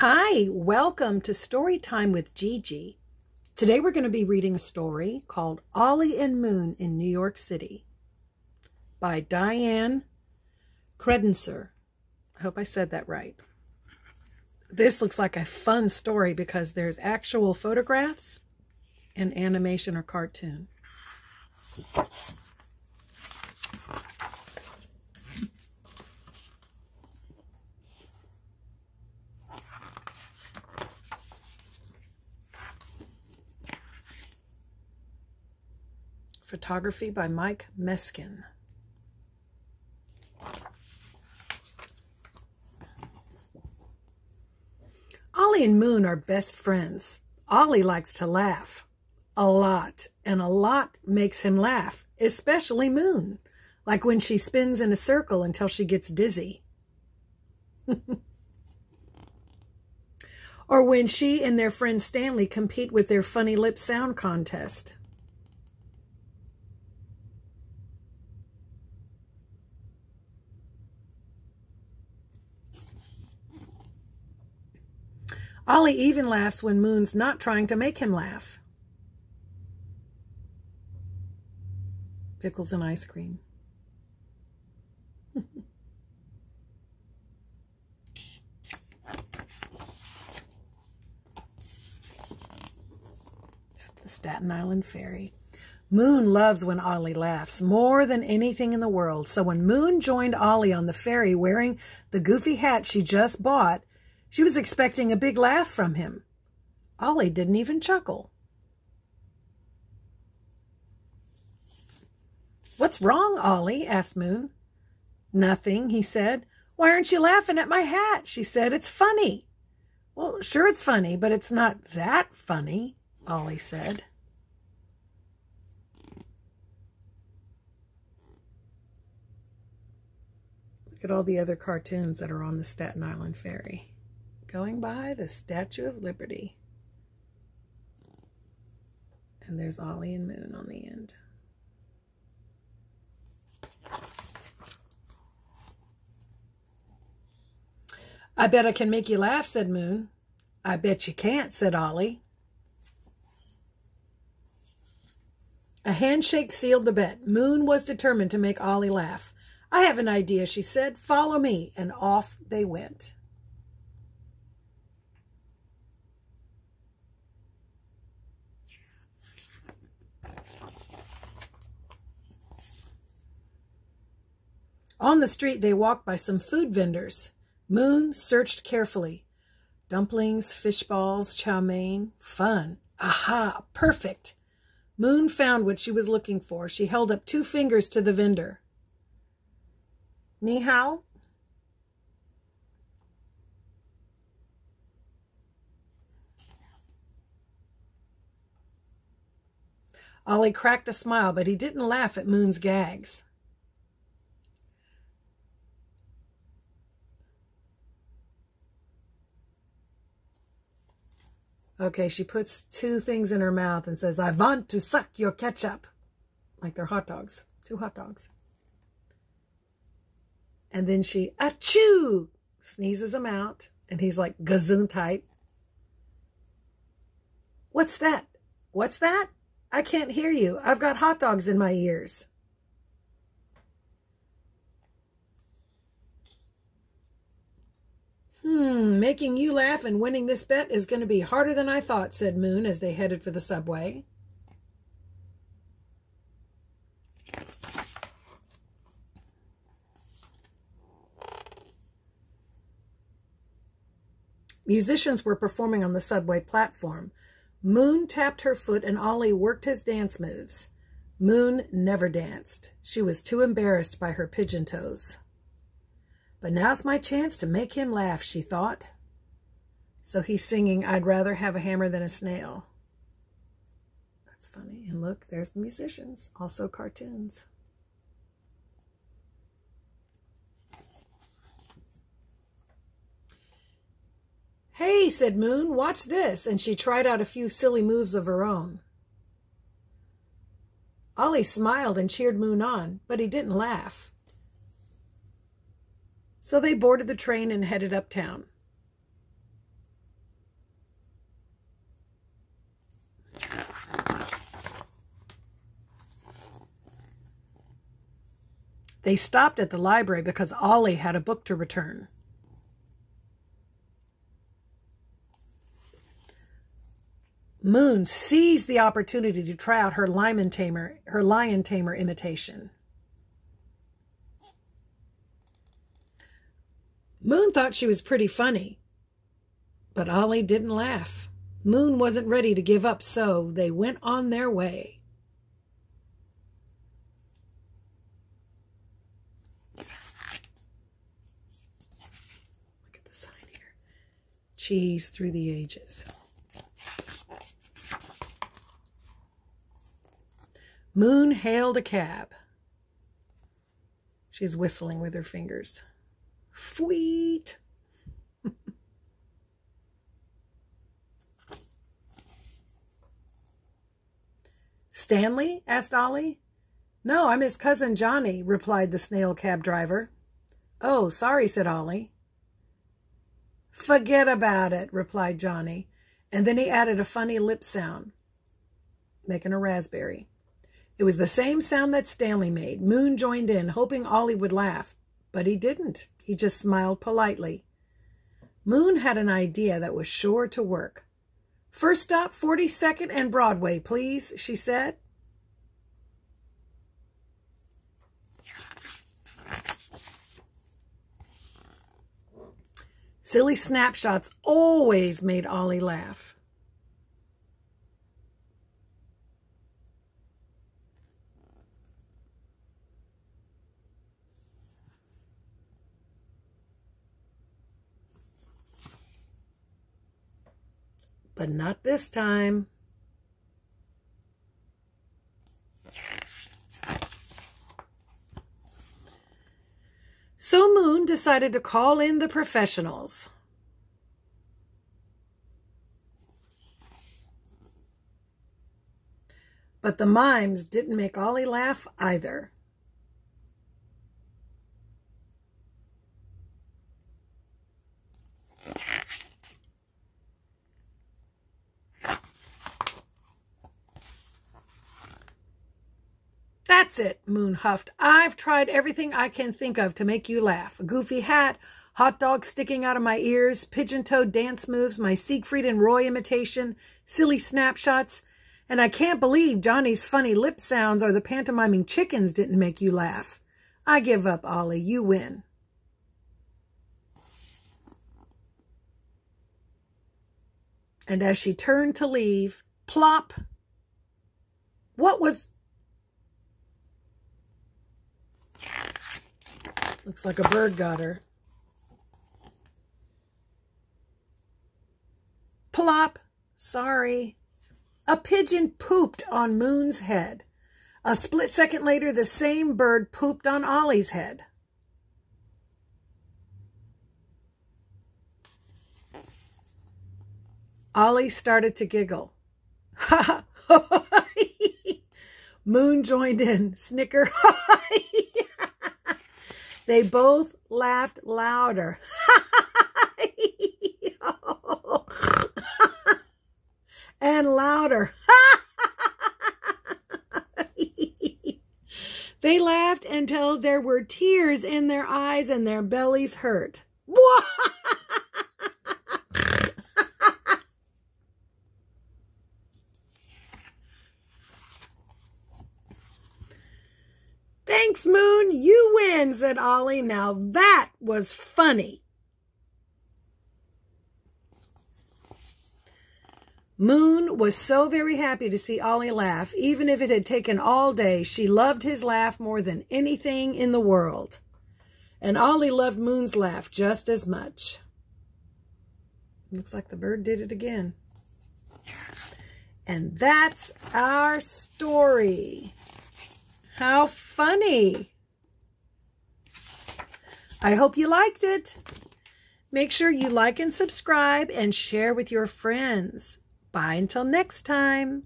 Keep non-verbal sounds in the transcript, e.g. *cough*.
Hi, welcome to Story Time with Gigi. Today we're going to be reading a story called Ollie and Moon in New York City by Diane Kredensor. I hope I said that right. This looks like a fun story because there's actual photographs and animation or cartoon. Photography by Mike Meskin. Ollie and Moon are best friends. Ollie likes to laugh. A lot. And a lot makes him laugh, especially Moon. Like when she spins in a circle until she gets dizzy. *laughs* or when she and their friend Stanley compete with their funny lip sound contest. Ollie even laughs when Moon's not trying to make him laugh. Pickles and ice cream. the Staten Island Ferry. Moon loves when Ollie laughs more than anything in the world. So when Moon joined Ollie on the ferry wearing the goofy hat she just bought, she was expecting a big laugh from him. Ollie didn't even chuckle. What's wrong, Ollie? asked Moon. Nothing, he said. Why aren't you laughing at my hat? She said, It's funny. Well, sure it's funny, but it's not that funny, Ollie said. Look at all the other cartoons that are on the Staten Island Ferry going by the Statue of Liberty. And there's Ollie and Moon on the end. I bet I can make you laugh, said Moon. I bet you can't, said Ollie. A handshake sealed the bet. Moon was determined to make Ollie laugh. I have an idea, she said. Follow me. And off they went. On the street, they walked by some food vendors. Moon searched carefully. Dumplings, fish balls, chow mein. Fun. Aha! Perfect! Moon found what she was looking for. She held up two fingers to the vendor. Ni hao? Ollie cracked a smile, but he didn't laugh at Moon's gags. Okay, she puts two things in her mouth and says, I want to suck your ketchup. Like they're hot dogs, two hot dogs. And then she, achoo, sneezes them out. And he's like, gesundheit. What's that? What's that? I can't hear you. I've got hot dogs in my ears. Hmm, making you laugh and winning this bet is going to be harder than I thought, said Moon as they headed for the subway. Musicians were performing on the subway platform. Moon tapped her foot and Ollie worked his dance moves. Moon never danced. She was too embarrassed by her pigeon toes. But now's my chance to make him laugh, she thought. So he's singing, I'd rather have a hammer than a snail. That's funny. And look, there's the musicians, also cartoons. Hey, said Moon, watch this. And she tried out a few silly moves of her own. Ollie smiled and cheered Moon on, but he didn't laugh. So they boarded the train and headed uptown. They stopped at the library because Ollie had a book to return. Moon seized the opportunity to try out her lion tamer, her lion tamer imitation. Moon thought she was pretty funny, but Ollie didn't laugh. Moon wasn't ready to give up, so they went on their way. Look at the sign here. Cheese through the ages. Moon hailed a cab. She's whistling with her fingers. Sweet. *laughs* Stanley? asked Ollie. No, I'm his cousin Johnny, replied the snail cab driver. Oh, sorry, said Ollie. Forget about it, replied Johnny, and then he added a funny lip sound, making a raspberry. It was the same sound that Stanley made. Moon joined in, hoping Ollie would laugh, but he didn't. He just smiled politely. Moon had an idea that was sure to work. First stop, 42nd and Broadway, please, she said. Silly snapshots always made Ollie laugh. But not this time. So Moon decided to call in the professionals. But the mimes didn't make Ollie laugh either. That's it, Moon huffed. I've tried everything I can think of to make you laugh. A goofy hat, hot dog sticking out of my ears, pigeon-toed dance moves, my Siegfried and Roy imitation, silly snapshots. And I can't believe Johnny's funny lip sounds or the pantomiming chickens didn't make you laugh. I give up, Ollie. You win. And as she turned to leave, plop. What was Looks like a bird got her. Plop. Sorry. A pigeon pooped on Moon's head. A split second later, the same bird pooped on Ollie's head. Ollie started to giggle. Ha *laughs* Moon joined in. Snicker. *laughs* They both laughed louder. *laughs* and louder. *laughs* they laughed until there were tears in their eyes and their bellies hurt. Thanks, Moon. You win, said Ollie. Now that was funny. Moon was so very happy to see Ollie laugh, even if it had taken all day. She loved his laugh more than anything in the world. And Ollie loved Moon's laugh just as much. Looks like the bird did it again. And that's our story. How funny. I hope you liked it. Make sure you like and subscribe and share with your friends. Bye until next time.